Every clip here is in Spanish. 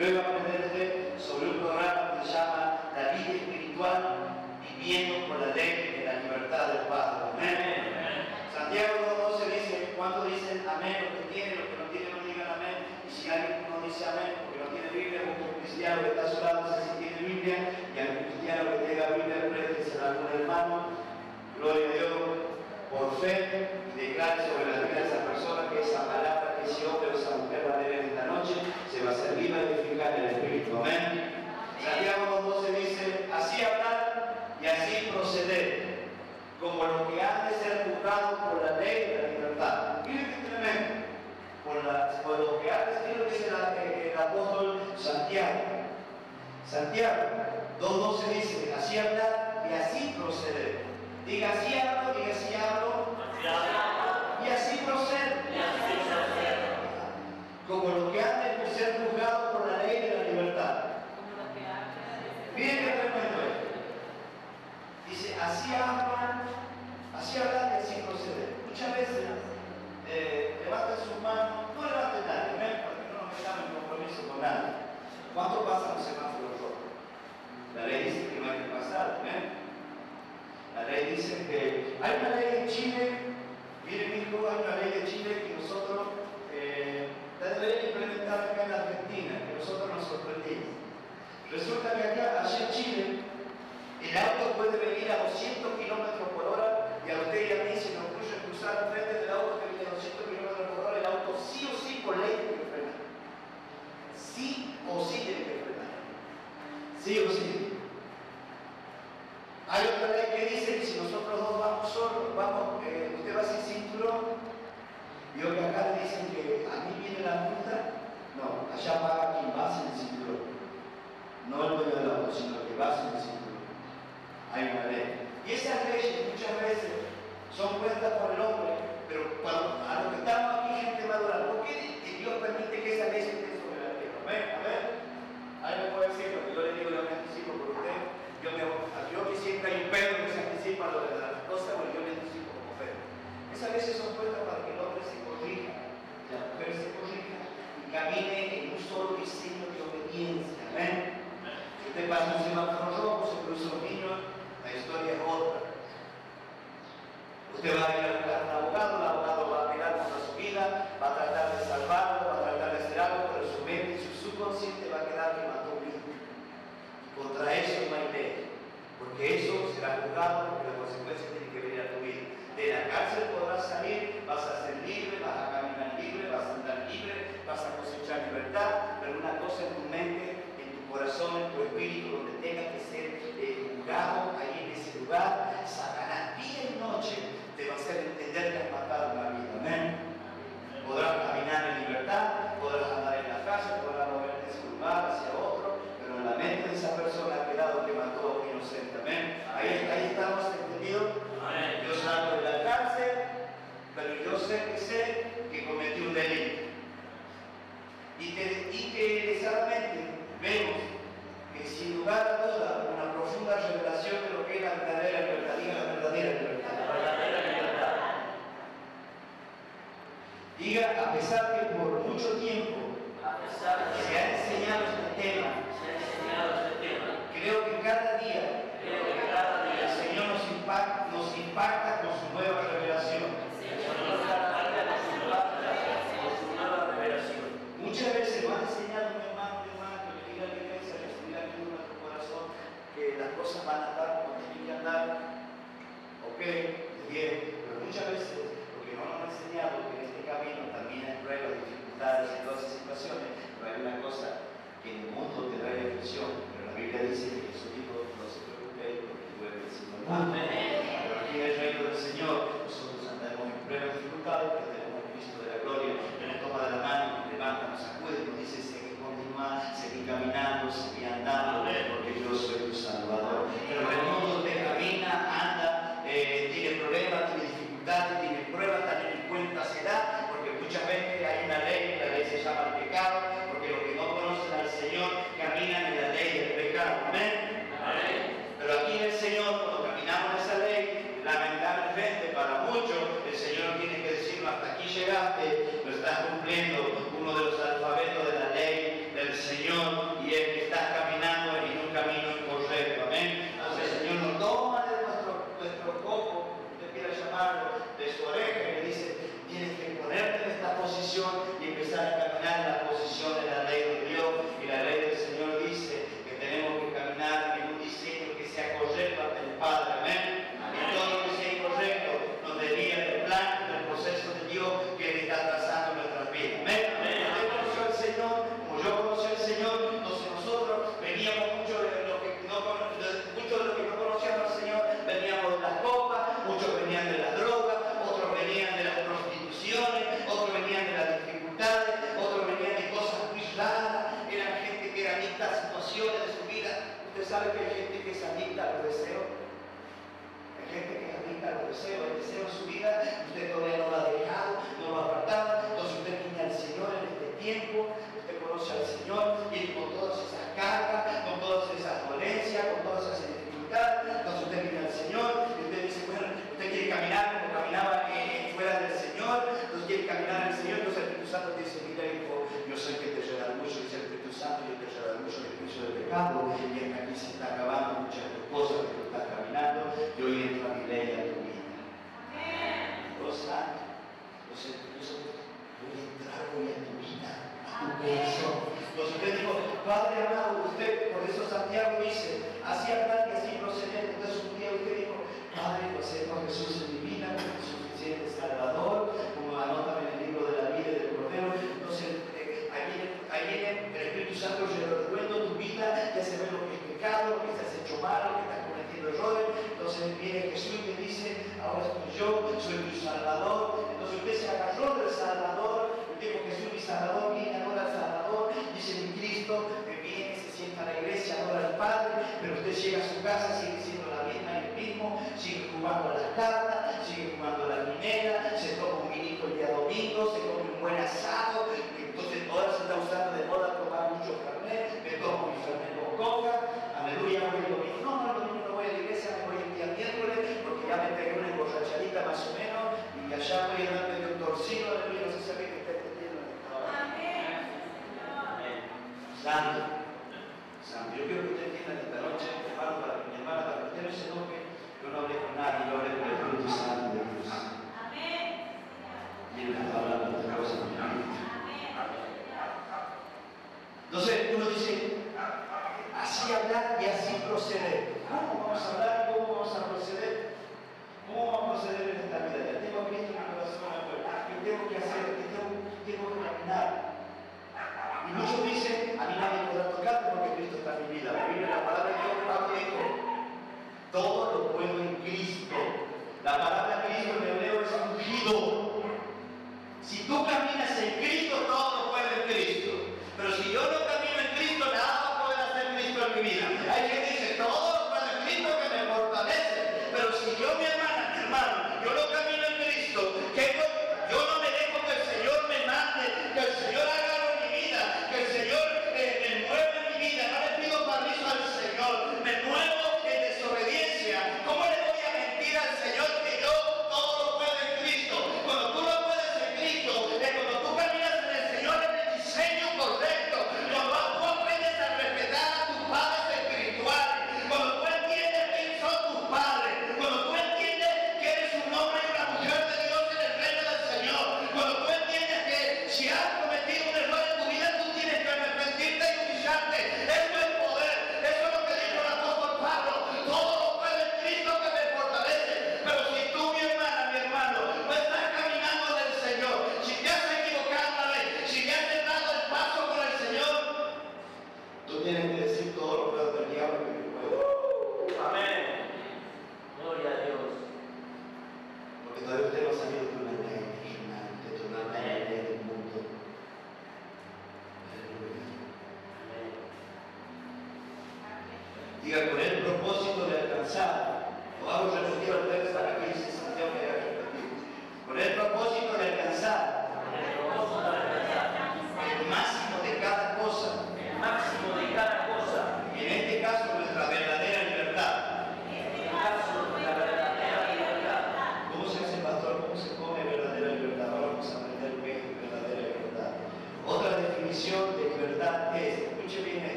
corazón. ¿Cuánto pasa los semáforos? La ley dice que no hay que pasar. ¿eh? La ley dice que hay una ley en Chile, miren hijo, hay una ley de Chile que nosotros eh, la ley implementar acá en la Argentina, que nosotros nos sorprendimos. Resulta que acá, allá en Chile, el auto puede venir a 200 kilómetros por hora y a usted y a mí se nos ocurre cruzar frente del auto que viene a 200 kilómetros por hora, el auto sí o sí por ley sí o sí tiene que frenar. Sí o sí. Hay otra ley que dice que si nosotros dos vamos solos, vamos, eh, usted va sin cinturón, y hoy acá le dicen que a mí viene la multa, no, allá paga quien va sin el cinturón. No el dueño de la multa, sino el que va sin el cinturón. Hay una ley. Y esas leyes muchas veces son puestas por el hombre, pero cuando, a los que estamos aquí, gente madura, ¿por qué Dios permite que esa ley se Amén, amén. Ahí me puede decir lo que yo le digo, yo me anticipo por usted. Yo, me, yo que siempre hay un Pedro que se anticipa lo de las cosas, bueno, yo me anticipo como Pedro. Esas veces son puertas para que el hombre se corrija, la mujer se corrija y camine en un solo diseño de obediencia. Amén. Si usted pasa un semáforo rojo, se produce un niño, la historia es otra. Usted va a ver porque eso será juzgado, porque las consecuencias tienen que venir a tu vida. De la cárcel podrás salir, vas a ser libre, vas a caminar libre, vas a andar libre, vas a cosechar libertad, pero una cosa en tu mente, en tu corazón, en tu espíritu, donde tengas que ser eh, juzgado, ahí en ese lugar, Satanás día y noche te va a hacer entender que has matado una vida sé que cometió un delito. Y que, y que vemos que sin lugar a duda una profunda revelación de lo que es la verdadera libertad, diga la verdadera libertad. Diga, a pesar que por mucho tiempo se ha enseñado este tema,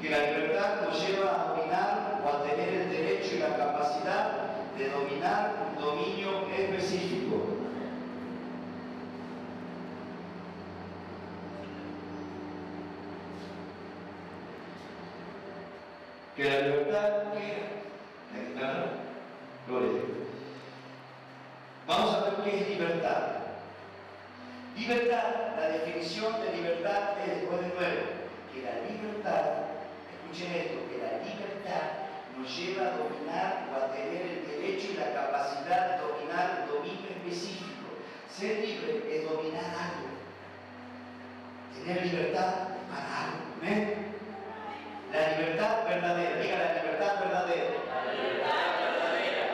que la libertad nos lleva a dominar o a tener el derecho y la capacidad de dominar un dominio específico. Que la libertad la Gloria. Vamos a ver qué es libertad. Libertad, la definición de libertad es después de nuevo, que la libertad escuchen esto, que la libertad nos lleva a dominar o a tener el derecho y la capacidad de dominar un dominio específico. Ser libre es dominar algo. Tener libertad para algo. La libertad verdadera, diga la libertad verdadera. La libertad verdadera.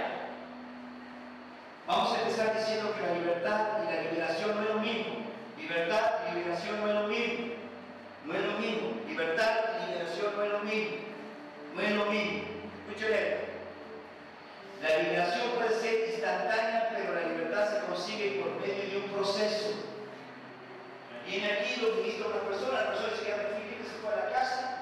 Vamos a empezar diciendo que la libertad y la liberación no es lo mismo. Libertad y liberación no es lo mismo. No es lo mismo. Libertad y liberación no es lo mismo, no es lo mismo. Escúcheme, la liberación puede ser instantánea, pero la libertad se consigue por medio de un proceso. Viene aquí, lo ministra una persona, la persona dice que a que se fue a la casa,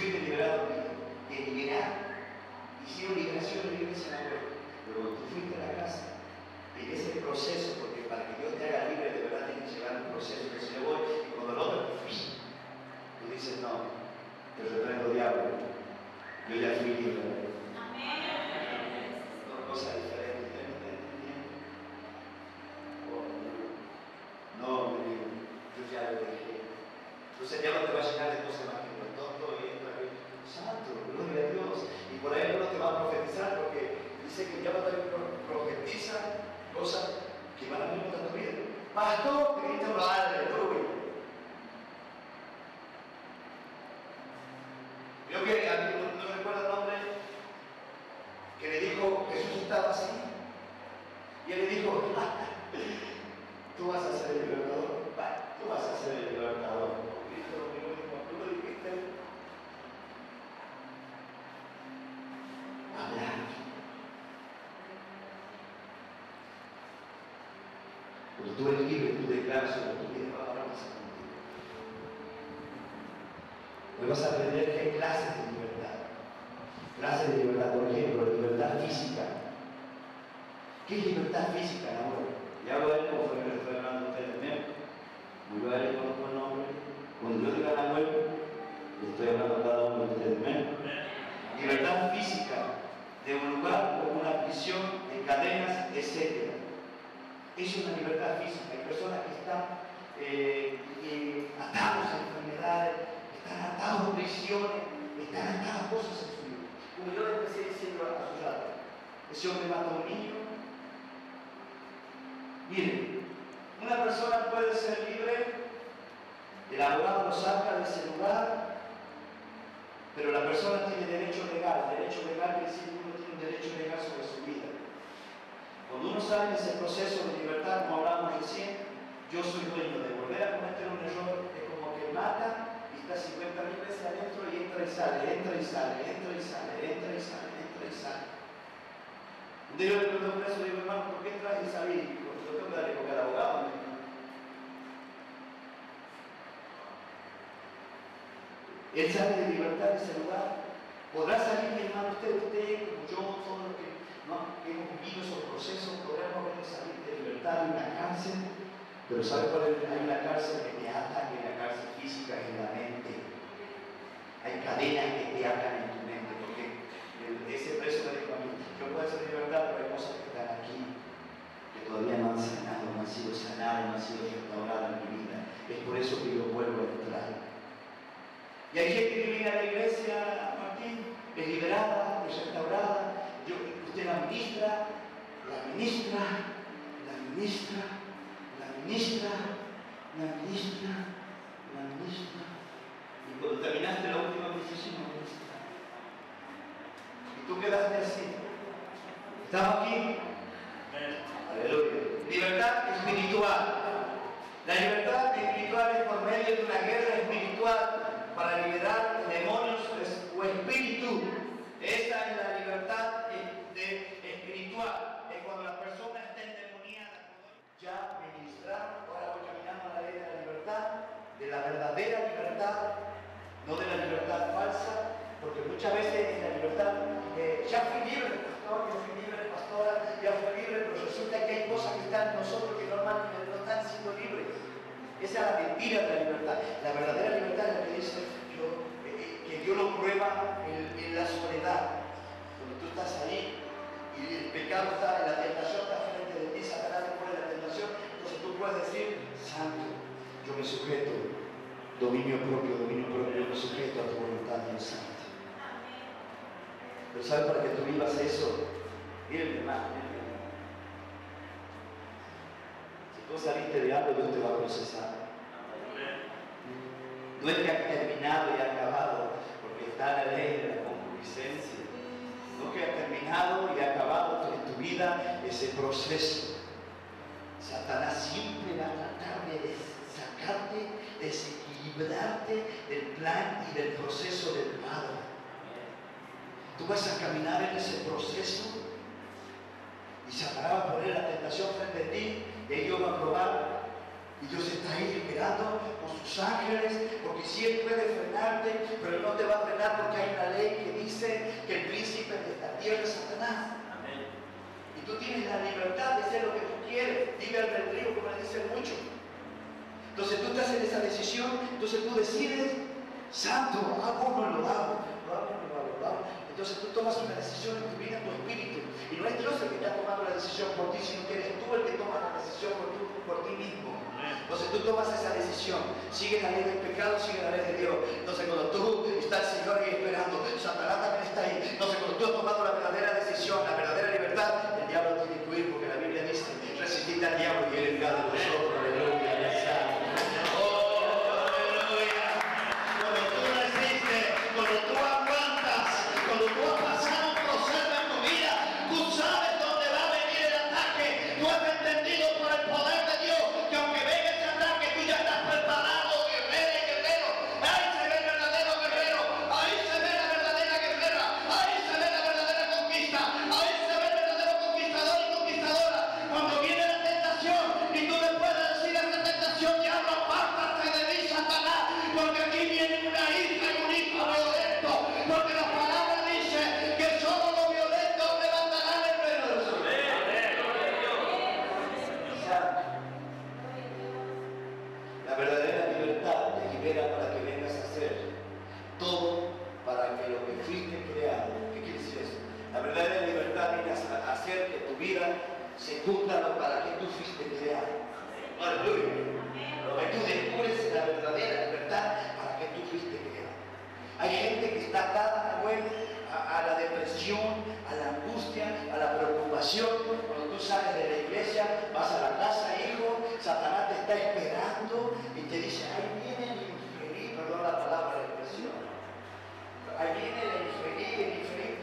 Fuiste liberado de liberar. Hicieron liberación en la iglesia de pero tú fuiste a la casa, en ese proceso, porque para que Dios te haga libre, de verdad tienes que llevar un proceso que se voy, y cuando lo otro, tú dices, no, te reprendo diablo, yo ya fui libre. Amén. Son cosas diferentes, ¿me entendiendo? Oh, no, me digo, yo ya lo dejé. Entonces ya no te va a llenar de cosas más que el tonto y entra santo, gloria a Dios. Y por ahí no te va a profetizar porque dice que ya va a profetiza cosas que van a venir contra tu vida. Pastor, Cristo madre, aleluya. Yo que a mí no, recuerdo el nombre, que le dijo, Jesús estaba así. Y él le dijo, tú vas a ser el libertador, tú vas a ser el libertador. Cristo lo dijo, tú lo dijiste. Hablar. Cuando tú eres libre, tú declaras sobre tu vida, ahora vas a contigo. Hoy vas a hay clases de libertad. Clases de libertad, por ejemplo, libertad física. ¿Qué es libertad física, amor? Ya de él como fue que estoy hablando a ustedes también. Muy bien, le conozco el nombre. Cuando yo diga web, le estoy hablando a cada uno de ustedes. Libertad física de un lugar como una prisión de cadenas, etc. Es una libertad física. Hay personas que están eh, atados a enfermedades, están atados a prisiones, están atados a cosas en su vida. Como yo le empecé diciendo a su lado, ese hombre mata a un niño. Miren, una persona puede ser libre, el abogado lo saca de ese lugar, pero la persona tiene derecho legal. Derecho legal quiere decir que uno tiene un derecho legal sobre su vida. Cuando uno sale de ese proceso de libertad, como hablamos recién, yo soy dueño de volver a cometer un error, es como que mata está 50 mil veces adentro y entra y sale, entra y sale, entra y sale, entra y sale, entra y sale. Un día le a un digo, hermano, ¿por qué entras y salís? Porque yo tengo que darle porque al abogado. Él sale de libertad de ese lugar. Podrá salir, mi hermano, usted, usted, como yo, todos los que hemos vivido esos procesos, podemos ver salir de libertad de una cárcel, pero ¿sabe cuál es? Hay una cárcel que te ata, que es la cárcel física, en la mente. Hay cadenas que te atan en tu mente, porque ese preso me dijo a mí, yo puedo ser libertad, pero hay cosas que están aquí, que todavía no han sanado, no han sido sanadas, no han sido restauradas en mi vida. Es por eso que yo vuelvo a entrar. Y hay gente que viene a la iglesia, Martín, es liberada, es restaurada, usted la ministra, la ministra, la ministra, ministra, la ministra, la ministra. Y cuando terminaste la última decisión, ministra. Y tú quedaste así. ¿Estamos aquí? Aleluya. Libertad espiritual. La libertad espiritual es por medio de una guerra espiritual para liberar demonios o espíritu. Esa es la libertad espiritual. Es cuando la persona está endemoniada. Ya ahora voy caminando a la ley de la libertad, de la verdadera libertad, no de la libertad falsa, porque muchas veces en la libertad, eh, ya fui libre, pastor, ya fui libre, pastora, ya fui libre, pero resulta que hay cosas que están en nosotros que normalmente no están siendo libres. Esa es la mentira de la libertad. La verdadera libertad es la que dice yo, eh, eh, que Dios lo prueba en, en la soledad. Cuando tú estás ahí, y el pecado está, la tentación está frente de ti, Satanás te pone la tentación, entonces tú puedes decir, Santo, yo me sujeto, dominio propio, dominio propio, yo me sujeto a tu voluntad, Dios Santo. Pero ¿sabes para que tú vivas eso? Miren, hermano. Si tú saliste de algo, Dios te va a procesar. No es que ha terminado y acabado, porque está la ley de la concupiscencia. No que ha terminado y acabado en tu vida ese proceso. Satanás siempre va a tratar de sacarte, desequilibrarte del plan y del proceso del Padre. Tú vas a caminar en ese proceso y Satanás va a poner la tentación frente a ti y ellos van a probar y Dios está ahí esperando con sus ángeles, porque Él puede frenarte, pero no te va a frenar porque hay una ley que dice que el príncipe de esta tierra es Satanás. Y tú tienes la libertad de hacer lo que tú quieres, vive al río, como le dicen mucho. Entonces tú estás en esa decisión, entonces tú decides, santo, hago o no lo hago, lo hago o no lo hago, lo hago. Entonces tú tomas una decisión en tu vida, en tu espíritu. Y no es Dios el que está tomando la decisión por ti, sino que eres tú el que toma la decisión por, tú, por ti mismo. Entonces tú tomas esa decisión, sigue la ley del pecado, sigue la ley de Dios. Entonces cuando tú estás Señor ahí esperando, Satanás también está ahí. Entonces cuando tú has tomado la verdadera decisión, la verdadera y te dice, ahí viene el infeliz, perdón la palabra, la expresión. Ahí viene el infeliz, el infeliz.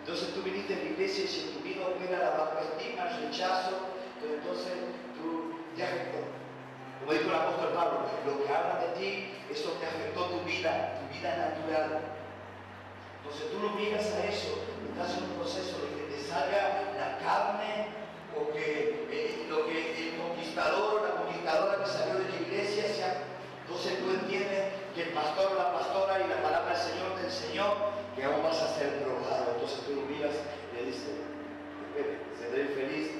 Entonces tú viniste a la iglesia y si tu vida opera la baja el rechazo, entonces tú ya como dijo el apóstol Pablo, lo que habla de ti, eso te afectó tu vida, tu vida natural. Entonces tú no miras a eso, estás en un proceso de que te salga la carne o que eh, lo que el conquistador o la conquistadora que salió de la iglesia. Entonces tú entiendes que el pastor o la pastora y la palabra del Señor te enseñó que aún vas a ser probado. Entonces tú lo miras y le dices, espere, seré infeliz,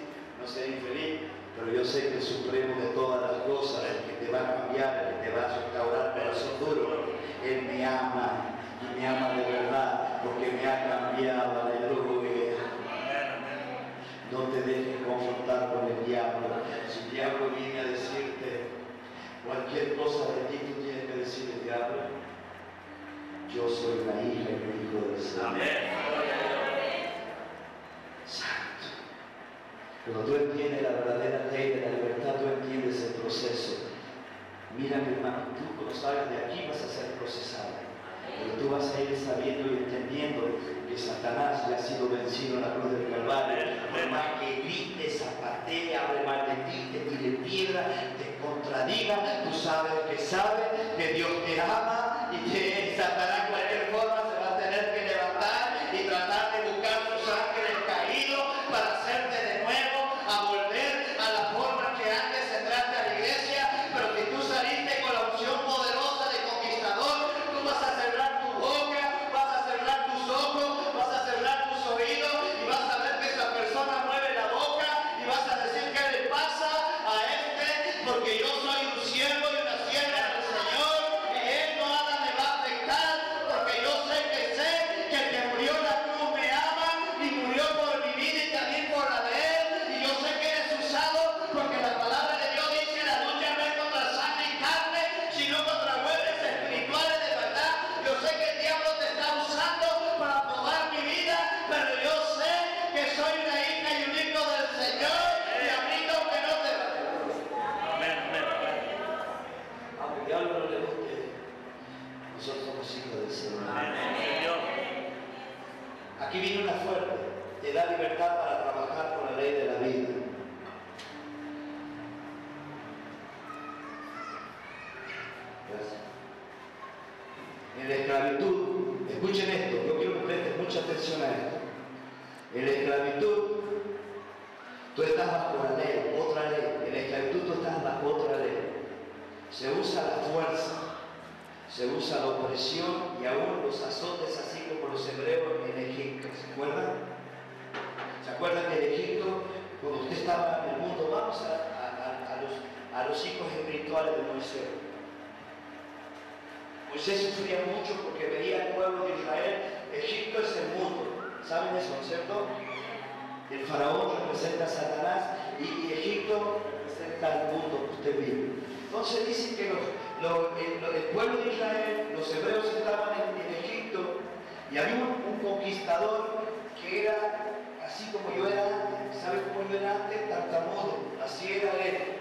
no seré infeliz, pero yo sé que el supremo de todas las cosas, el que te va a cambiar, el que te va a restaurar corazón duro, Él me ama y me ama de verdad porque me ha cambiado, aleluya. No te dejes confrontar con el diablo. Si el diablo viene a decirte cualquier cosa de ti, tú tienes que decirle, diablo, yo soy la hija y el hijo del Señor. Santo. Cuando tú entiendes la verdadera ley de la libertad, tú entiendes el proceso. Mira, mi hermano, tú cuando salgas de aquí vas a ser procesado. Pero tú vas a ir sabiendo y entendiendo que Satanás ya ha sido vencido en la cruz del Calvario. Por más que grites, zapatee, hable mal de ti, te tire piedra, te contradiga, tú sabes que sabe que Dios te ama y que Satanás espirituales de Moisés? Moisés sufría mucho porque veía al pueblo de Israel, Egipto es el mundo. ¿Saben eso, no es cierto? El faraón representa a Satanás y, Egipto representa al mundo que usted vive. Entonces dice que el, pueblo de Israel, los hebreos estaban en, Egipto y había un, conquistador que era así como yo era. ¿Sabe cómo yo era antes? Tartamudo. Así era él.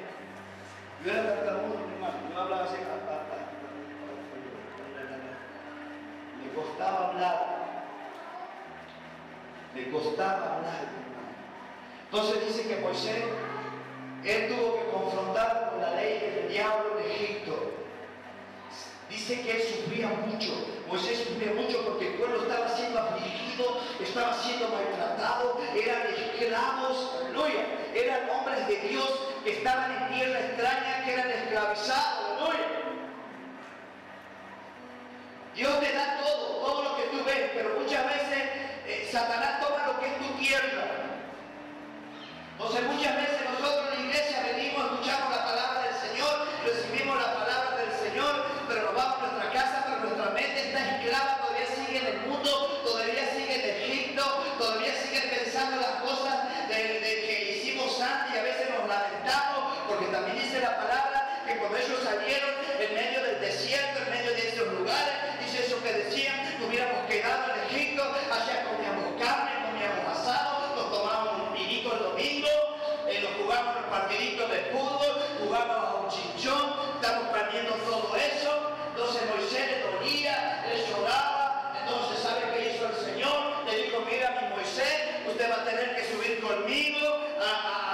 Yo era tartamudo, mi hermano. Yo hablaba así. Me costaba hablar. Me costaba hablar. Entonces dice que Moisés, él tuvo que confrontar con la ley del diablo en Egipto. Dice que él sufría mucho. Moisés sufría mucho porque el pueblo estaba siendo afligido, estaba siendo maltratado, eran esclavos, aleluya. Eran hombres de Dios que estaban en tierra extraña, que eran esclavizados, aleluya. Dios te da todo, todo lo que tú ves, pero muchas veces eh, Satanás toma lo que es tu tierra. Entonces muchas veces nosotros en la iglesia venimos, escuchamos la palabra del Señor, recibimos la palabra del Señor, pero nos vamos a nuestra casa, pero nuestra mente está esclava, todavía sigue en el mundo, todavía sigue en Egipto, todavía sigue pensando las cosas de, que hicimos antes y a veces nos lamentamos, porque también dice la palabra que cuando ellos salieron en medio del desierto, en medio de esos lugares, dice eso que decían, hubiéramos quedado en Egipto, allá comíamos carne, comíamos asado, nos tomábamos un pinico el domingo, eh, nos jugábamos el partidito de fútbol, jugábamos un chinchón, estamos perdiendo todo eso. Entonces Moisés le dolía, le lloraba. Entonces, ¿sabe qué hizo el Señor? Le dijo, mira mi Moisés, usted va a tener que subir conmigo,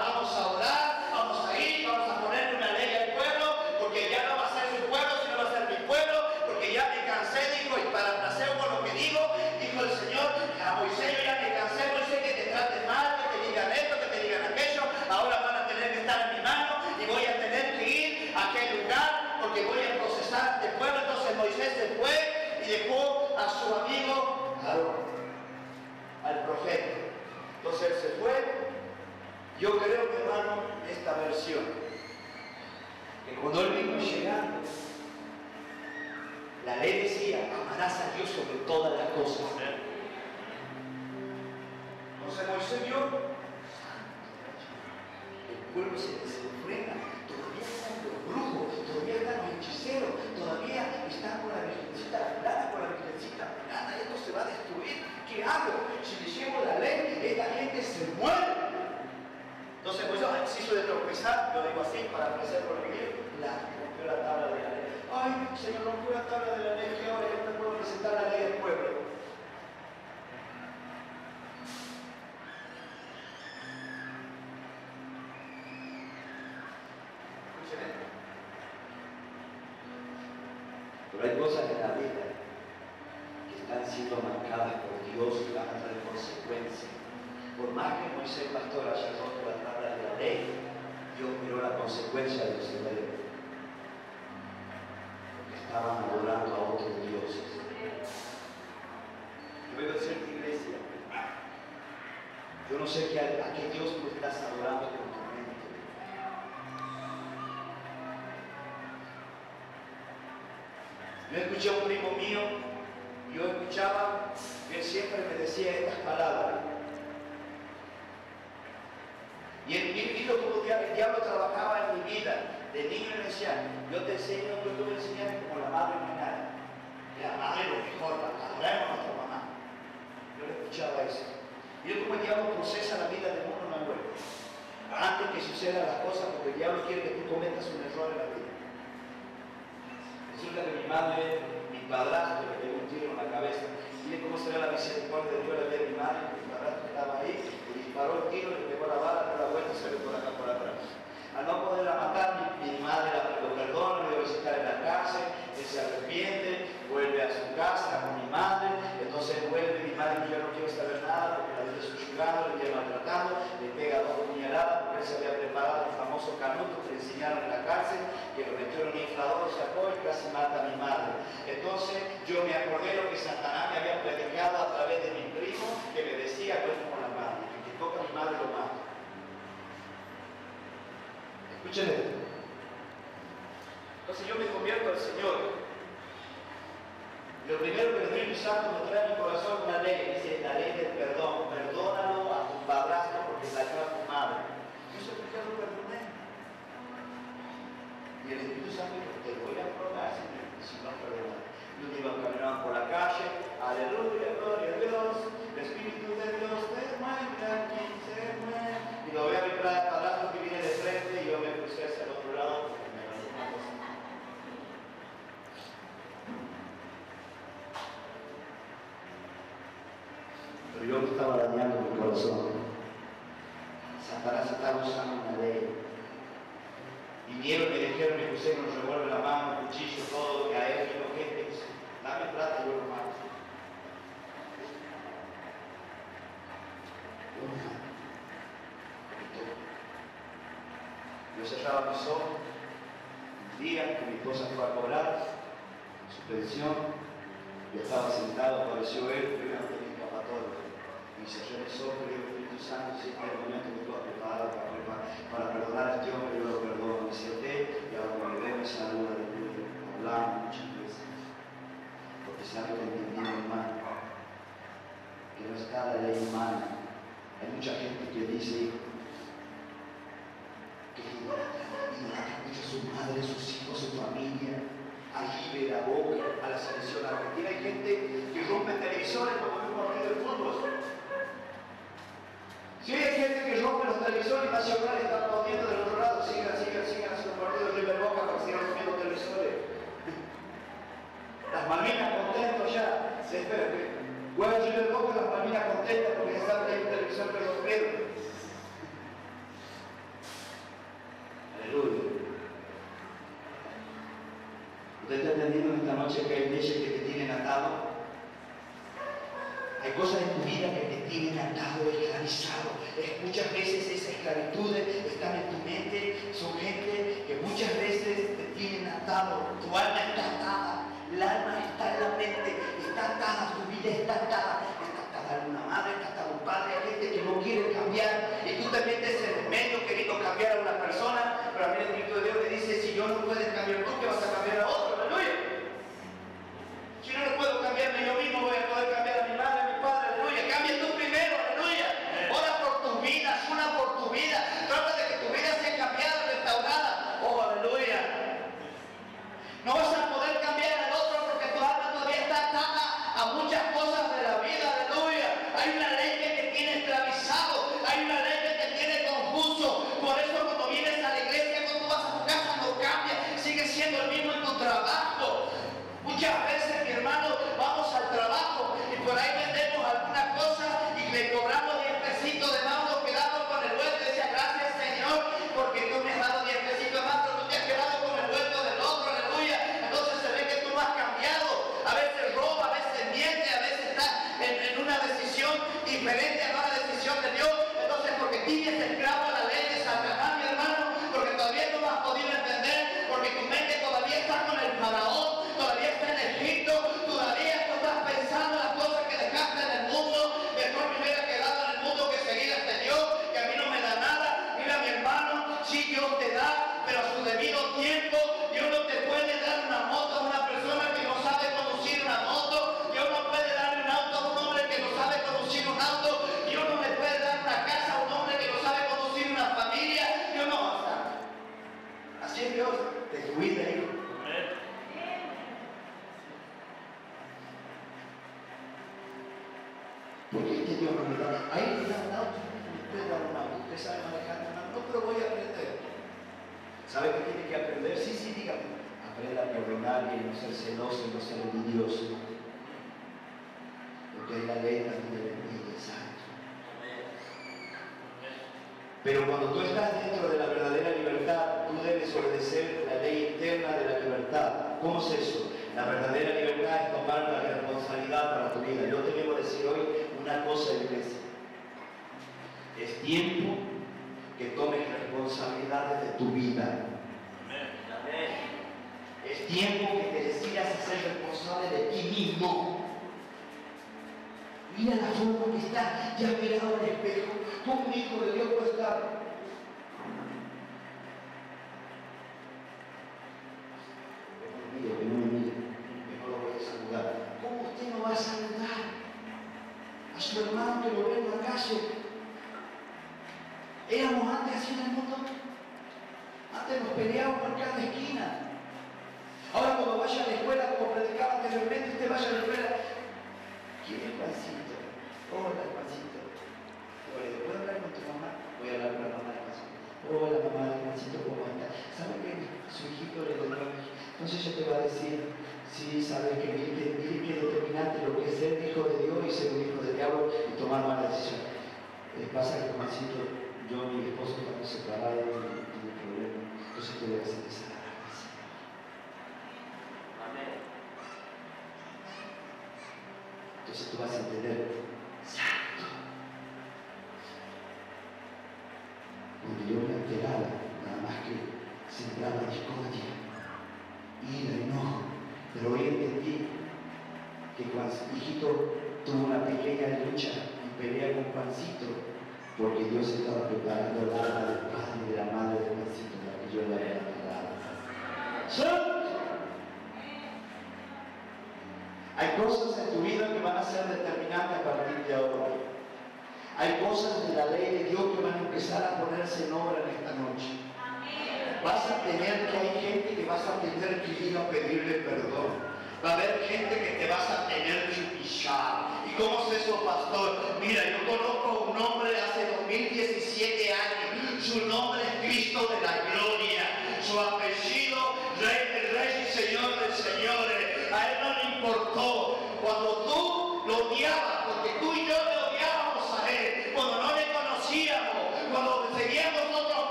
vamos a orar, vamos a ir, vamos a poner una ley al pueblo, porque ya no va a ser su pueblo, sino va a ser mi pueblo, porque ya me cansé, dijo, y para placer con lo que digo, dijo el Señor, a Moisés yo ya me cansé, Moisés, que te trate mal, que te digan esto, que te digan aquello, ahora van a tener que estar en mi mano y voy a tener que ir a aquel lugar porque voy a procesar este pueblo. Entonces Moisés se fue y dejó a su amigo Aarón, al profeta. Entonces él se fue. Yo creo, mi hermano, esta versión, que cuando él vino llegando, la ley decía, amarás a Dios sobre todas las cosas. Entonces Moisés vio, el pueblo se desenfrena, todavía están los brujos, todavía están los hechiceros, todavía están con la virgencita fulana, con la virgencita fulana, esto se va a destruir. ¿Qué hago? Si le llevo la ley, esta gente se muere. Entonces, pues yo se hizo de tropezar, lo digo así para aparecer por el la rompió la tabla de la ley. Ay, Señor, rompió la tabla de la ley, que ahora yo no puedo presentar la ley del pueblo. Pero hay cosas en la vida que están siendo marcadas por Dios y van a traer consecuencias. Por más que Moisés pastor haya roto la tabla de la ley, Dios miró la consecuencia de los hebreos. Porque estaban adorando a otros dioses. Yo voy a decirte, iglesia, yo no sé qué, a qué Dios tú estás adorando con tu mente. Yo escuché a un primo mío, yo escuchaba, él siempre me decía estas palabras. Y el, miro como el diablo trabajaba en mi vida. De niño me decía, yo te enseño, yo te voy a enseñar como la madre no nada. La madre lo mejor, adoramos a nuestra mamá. Yo le escuchaba eso. Y yo como el diablo procesa la vida de uno, no vuelve. Antes que sucedan las cosas, porque el diablo quiere que tú cometas un error en la vida. Resulta que mi madre, mi padrastro, le pegó un tiro en la cabeza. Mire cómo se ve la misericordia de Dios, la de mi madre, mi padrastro estaba ahí, y disparó el tiro, le pegó la bala, dio la vuelta y se ve por acá por atrás. Al no poderla matar, mi, madre la lo perdona, lo a visitar en la cárcel, él se arrepiente, vuelve a su casa con mi madre, entonces vuelve mi madre que yo no quiero saber nada porque la había subyugado, le había maltratado, le pega dos puñaladas porque él se había preparado el famoso canuto que le enseñaron en la cárcel, que lo metió en un inflador, sacó y casi mata a mi madre. Entonces yo me acordé lo que Satanás me había predicado a través de mi primo que me decía, bueno, con la madre, el que toca a mi madre lo mata. Escuchen esto. Entonces yo me convierto al Señor lo primero que el Santo me trae a mi corazón una ley, dice la ley del perdón. Perdónalo a tu padrastro porque dañó a tu madre. Yo qué lo perdoné. Y el Espíritu Santo dijo, te voy a probar si, si no perdonas. Yo iba caminando por la calle, aleluya, gloria a Dios, el Espíritu de Dios te muestra quien se mueve. Y lo veo a mi padrastro que viene de frente y yo me puse hacia el otro lado porque me pasó una cosa. Pero yo me estaba dañando mi corazón. Satanás estaba usando una ley. Vinieron, me dijeron, me pusieron, nos revuelve la mano, el cuchillo, todo, que a él vino gente, dice, dame plata, yo lo mato. Yo cerraba mis ojos, un día que mi esposa fue a cobrar su pensión, yo estaba sentado, apareció él, yo no tenía escapatoria. Y y le digo, Espíritu Santo, si es el momento que tú has preparado para, perdonar a este hombre, yo lo perdono. Me senté y ahora me veo y saluda de mí. Hablamos muchas veces. Porque sabe que entendí, hermano, que no es cada ley humana. Hay mucha gente que dice que escucha a su madre, sus hijos, su familia, aljibe la boca a la selección argentina. Hay gente que rompe televisores cuando ve un partido de fútbol. Si hay los televisores nacionales y están aplaudiendo del otro lado, sigan, sigan, sigan haciendo partidos de River Boca para seguir rompiendo televisores. Las maminas contentos ya, se espera juega River Boca, las maminas contentas porque ya saben que hay televisor que rompieron. Aleluya. ¿Usted está entendiendo en esta noche que hay leyes que te tienen atado? Hay cosas en tu vida que te tienen atado, esclavizado. Muchas veces esas esclavitudes están en tu mente, son gente que muchas veces te tienen atado. Tu alma está atada, el alma está en la mente, está atada, tu vida está atada. Está atada una madre, está atada un padre, hay gente que no quiere cambiar y tú te metes en el medio queriendo cambiar a una persona, pero a mí el Espíritu de Dios me dice, si yo no puedes cambiar tú, que vas a cambiar a otro, aleluya. Si no lo puedo cambiarme yo mismo, voy a poder cambiar a mi madre, Éramos antes así en el mundo. Antes nos peleábamos por cada esquina. Ahora cuando vaya a la escuela, como predicaba anteriormente, usted vaya a la escuela. ¿Quién es Juancito? Hola, Juancito. Oye, ¿puedo hablar con tu mamá? Voy a hablar con la mamá de Juancito. Hola, mamá de Juancito, ¿cómo está? ¿Sabe que su hijito le dio Entonces ella te va a decir, sí, sabes que mire, mire que determinante lo que es ser hijo de Dios y ser un hijo del diablo y tomar malas decisiones. Les pasa que Juancito, yo y mi esposo estamos separados y tiene problemas. Entonces tú debes empezar a hablar del Señor. Amén. Entonces tú vas a entender, santo. Cuando yo me alteraba, nada más que sembraba discordia, ira, enojo. Pero hoy entendí que cuando hijito tuvo una pequeña lucha y pelea con Juancito, porque Dios estaba preparando el alma del padre y de la madre de Juancito para que yo la vea ¡Santo! Hay cosas en tu vida que van a ser determinantes a partir de ahora. Hay cosas de la ley de Dios que van a empezar a ponerse en obra en esta noche. Vas a tener que hay gente que vas a tener que ir a pedirle perdón. Va a haber gente que te vas a tener que humillar. ¿Y cómo es eso, pastor? Mira, yo conozco a un hombre hace 2017 años. Su nombre es Cristo de la Gloria. Su apellido, Rey de Reyes y Señor de Señores. A él no le importó. Cuando tú lo odiabas, porque tú y yo le odiábamos a él. Cuando